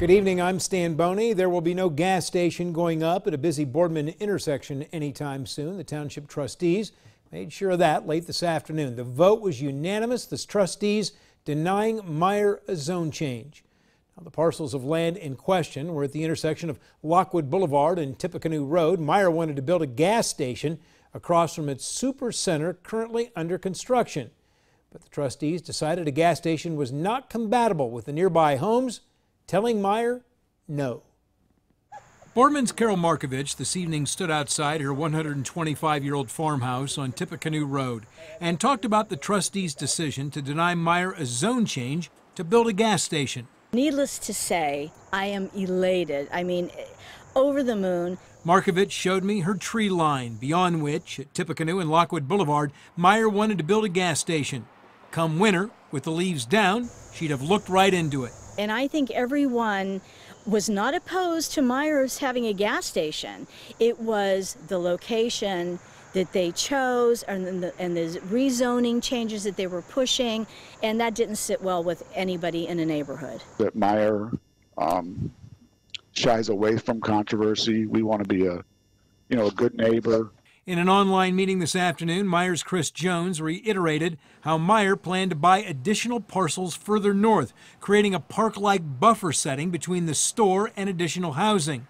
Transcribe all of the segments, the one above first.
Good evening, I'm Stan Boney. There will be no gas station going up at a busy Boardman intersection anytime soon. The township trustees made sure of that late this afternoon. The vote was unanimous, the trustees denying Meijer a zone change. Now, the parcels of land in question were at the intersection of Lockwood Boulevard and Tippecanoe Road. Meijer wanted to build a gas station across from its super center currently under construction. But the trustees decided a gas station was not compatible with the nearby homes telling Meijer, no. Boardman's Carol Markovich this evening stood outside her 125 year old farmhouse on Tippecanoe Road and talked about the trustees' decision to deny Meijer a zone change to build a gas station. Needless to say, I am elated. I mean, over the moon. Markovich showed me her tree line, beyond which, at Tippecanoe and Lockwood Boulevard, Meijer wanted to build a gas station. Come winter, with the leaves down, she'd have looked right into it. And I think everyone was not opposed to Meijer's having a gas station. It was the location that they chose and the, and the rezoning changes that they were pushing, and that didn't sit well with anybody in a neighborhood. That Meijer um, shies away from controversy. We want to be a, you know, a good neighbor. In an online meeting this afternoon, Meijer's Chris Jones reiterated how Meijer planned to buy additional parcels further north, creating a park like buffer setting between the store and additional housing.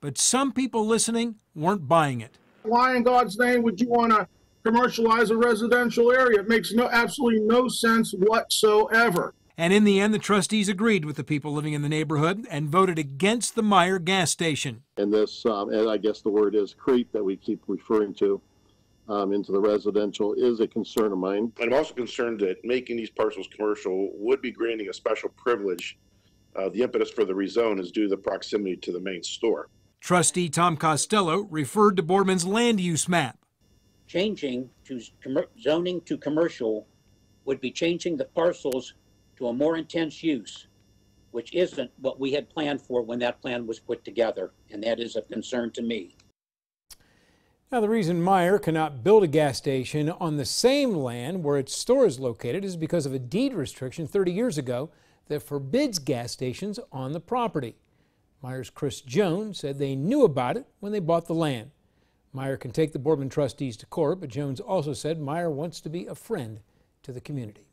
But some people listening weren't buying it. Why in God's name would you want to commercialize a residential area? It makes no absolutely no sense whatsoever. And in the end, the trustees agreed with the people living in the neighborhood and voted against the Meijer gas station. And this, um, and I guess the word is creep that we keep referring to um, into the residential is a concern of mine. I'm also concerned that making these parcels commercial would be granting a special privilege. Uh, the impetus for the rezone is due to the proximity to the main store. Trustee Tom Costello referred to Boardman's land use map. Changing to zoning to commercial would be changing the parcels to a more intense use, which isn't what we had planned for when that plan was put together, and that is of concern to me. Now, the reason Meijer cannot build a gas station on the same land where its store is located is because of a deed restriction 30 years ago that forbids gas stations on the property. Meijer's Chris Jones said they knew about it when they bought the land. Meijer can take the Boardman trustees to court, but Jones also said Meijer wants to be a friend to the community.